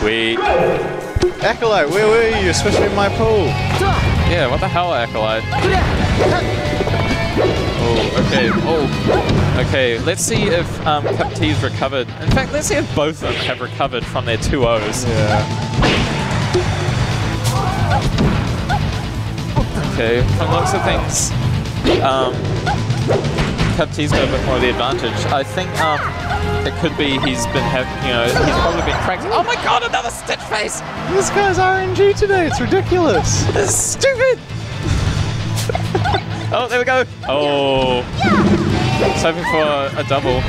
Sweet. Acolyte, where were you? Especially in my pool. Yeah, what the hell, Acolyte? Oh, okay. Oh, okay. Let's see if um, CubT's recovered. In fact, let's see if both of them have recovered from their two O's. Yeah. Okay, from the looks of things, um, CubT's got a bit more of the advantage. I think um, it could be he's been having, you know, he's probably been practicing. Oh my god, another Stitch face! This guy's RNG today. It's ridiculous. This is stupid! oh, there we go. Oh. It's hoping for a double.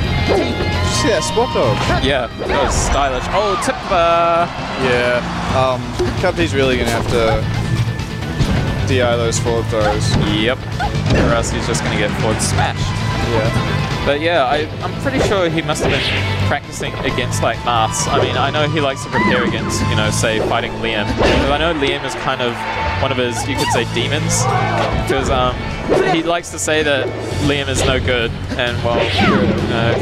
See that spot dog? Yeah, that was stylish. Oh, tip uh, Yeah. Um, CubT's really gonna have to DI those forward throws. Yep. Or else he's just going to get forward smashed. Yeah. But yeah, I, I'm pretty sure he must have been practicing against like masks. I mean, I know he likes to prepare against, you know, say fighting Liam. But I know Liam is kind of one of his, you could say, demons. Because um, he likes to say that Liam is no good, and well,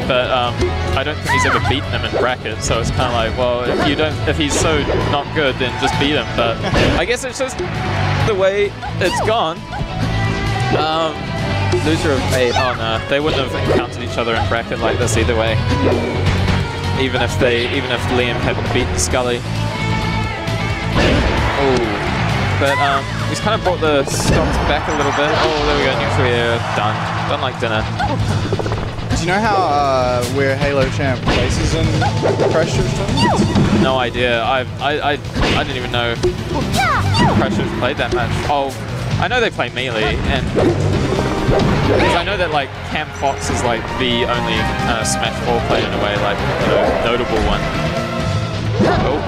but um, I don't think he's ever beaten him in bracket. So it's kind of like, well, if you don't, if he's so not good, then just beat him. But I guess it's just the way it's gone. Um, loser of eight. Oh no, they wouldn't have encountered each other in bracket like this either way. Even if they, even if Liam had beaten Scully. Oh, but um, he's kind of brought the stocks back a little bit. Oh, there we go, nuclear done, done like dinner. Do you know how uh, where Halo Champ places in Crash Chips tournaments? No idea. I I I, I didn't even know Crash Chips played that much. Oh, I know they play melee and. Because I know that like Cam Fox is like the only uh, Smash 4 player in a way, like know, notable one. Oh,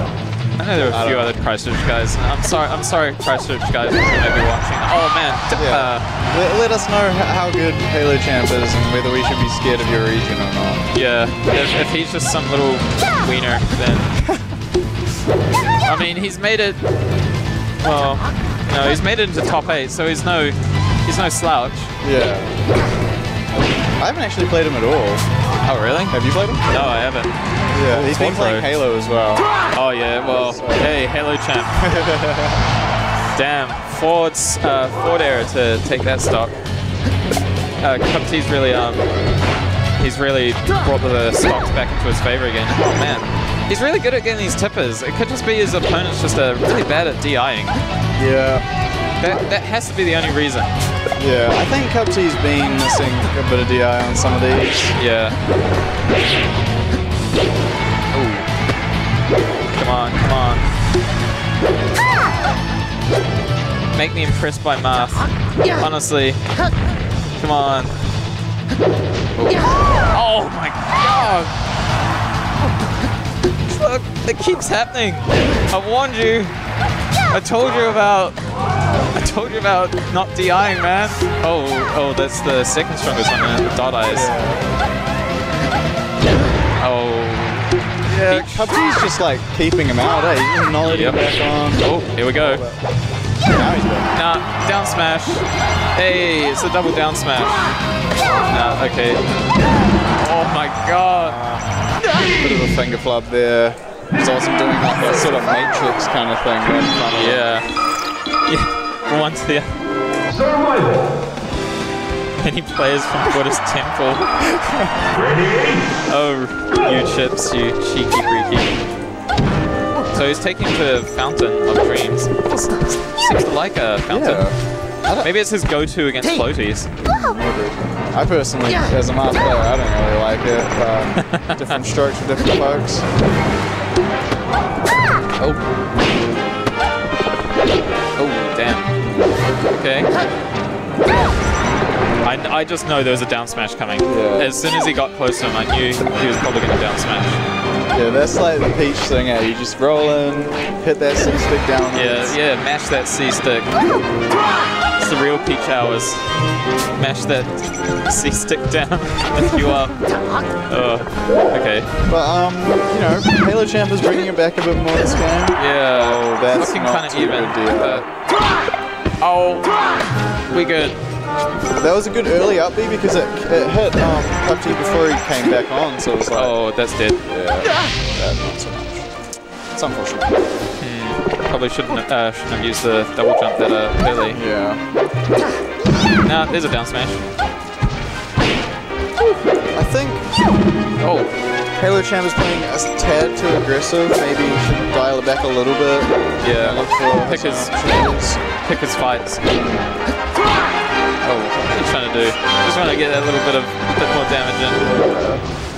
I know there are a few other Christchurch guys. I'm sorry, I'm sorry, Christchurch guys, who may be watching. Oh man, Yeah. uh, Let, let us know how good Halo Champ is and whether we should be scared of your region or not. yeah. If, if he's just some little wiener, then I mean he's made it. Well, no, he's made it into top eight, so he's no, he's no slouch. Yeah. I haven't actually played him at all. Oh really? Have you played him? No, I haven't. Yeah, he's been playing Halo as well. Oh yeah, well, hey, Halo champ. Damn, Ford's uh, forward air to take that stock. Uh, CubT's really um, he's really brought the stocks back into his favor again. Oh man, he's really good at getting these tippers. It could just be his opponent's just uh, really bad at DIing. Yeah. That that has to be the only reason. Yeah, I think Cupsy's been missing a bit of DI on some of these. Yeah. Ooh. Come on, come on. Make me impressed by math. Honestly. Come on. Ooh. Oh my god! Look, it keeps happening. I warned you. I told you about. Told you about not DIing, man. Oh, oh, that's the second strongest one, man. The dot eyes. Oh. Yeah, Peach. Just like keeping him out, eh? Nulling Yep. back on. Oh, here we go. Now he's back. Nah, down smash. Hey, it's a double down smash. Nah, okay. Oh my god. Bit of a finger flub there. He's also doing like a sort of matrix kind of thing right in front of him. Yeah. Yeah. From one to the other. Many players from Buddhist Temple. Oh, you chips, you cheeky freaky. So he's taking to Fountain of Dreams. Seems to like a fountain. Yeah. Maybe it's his go-to against floaties. maybe. I personally, as a master player, I don't really like it. Uh, different strokes for different folks. Oh, Okay. I, I just know there was a down smash coming. Yeah. As soon as he got close to him, I knew he was probably going to down smash. Yeah, that's like the Peach thing, eh? You just roll in, hit that C stick down. Yeah, yeah, mash that C stick. It's the real Peach hours. Mash that C stick down if you are. Oh, okay. But, um, you know, Halo Champ is bringing it back a bit more this game. Yeah, Oh, that's looking not kind of too even. good, yeah. Oh, we good. That was a good early up B because it, it hit um, CubT before he came back on, so it was like, Oh, that's dead. yeah, that not so much. That's unfortunate. Probably shouldn't uh, shouldn't have used the double jump that uh, early. Yeah. Nah, there's a down smash. I think Oh, Halo Champ is playing a tad too aggressive. Maybe he should dial it back a little bit. yeah. Look for Pick his-. Pick his fights. Oh, what are you trying to do? Just want to get a little bit of a bit more damage in.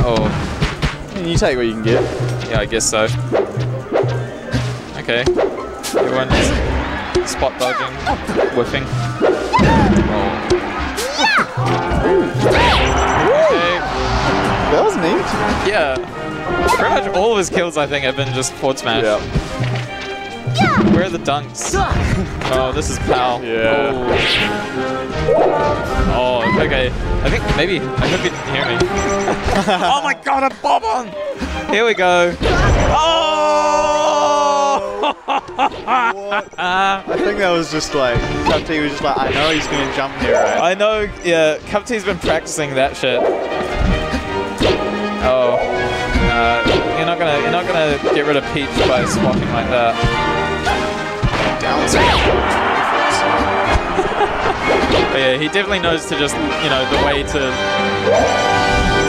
Oh, You take what you can get. yeah, I guess so. Okay. Everyone's spot dodging, whiffing. Oh. Okay. That was neat. Yeah. Pretty much all of his kills, I think, have been just forward smash. Where are the dunks? Oh, this is Pal. Yeah. Oh. oh, okay. I think maybe, I hope you didn't hear me. oh my god, a Bob-omb! Here we go. Oh! I think that was just like CubT was just like, I know he's gonna jump here, right? I know, yeah, CubT's been practicing that shit. Oh. Uh, you're not gonna you're not gonna get rid of Peach by swapping like that. But he definitely knows to just you know the way to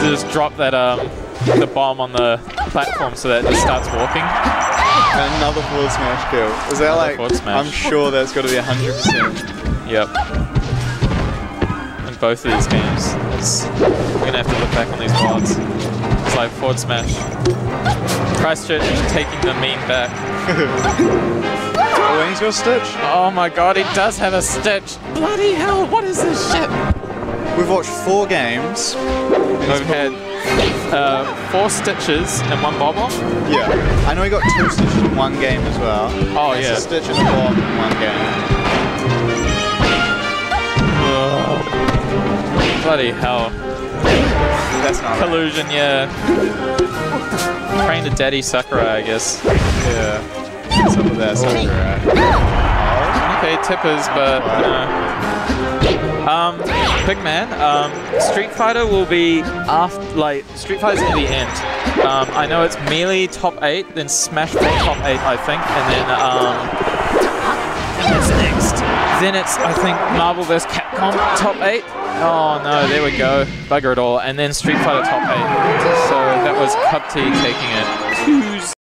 to just drop that um the bomb on the platform so that it just starts walking. Another forward smash kill. Is that Another like? smash. I'm sure that's got to be 100. percent Yep. In both of these games, we're gonna have to look back on these VODs. It's like forward smash. Christchurch taking the meme back. Oh, he's got a Stitch. Oh my god, he does have a stitch. Bloody hell, what is this shit? We've watched four games. We've had uh, four stitches and one bob off. Yeah. I know he got two Stitches in one game as well. Oh, yeah. A Stitch and a bomb in one game. Bloody hell. That's not right. Collusion, yeah. Praying to Daddy Sakurai, I guess. Yeah. That? Sakurai? Okay, tippers, but no. Um, big man. Um, Street Fighter will be after, like, Street Fighter's near the end. Um, I know it's Melee top eight, then Smash 4 top eight, I think, and then um, what's next? Then it's I think Marvel vs. Capcom top eight. Oh no, there we go. Bugger it all. And then Street Fighter top eight. So that was CubT taking it 2